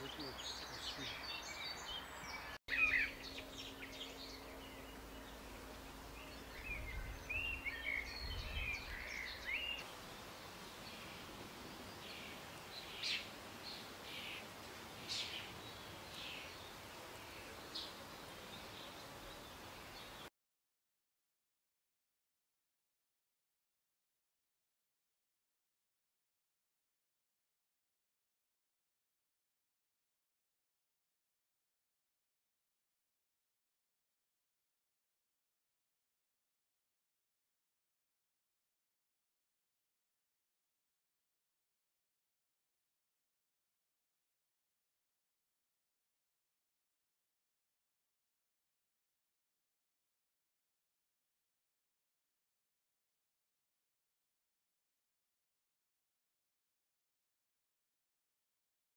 Vou ver que eu.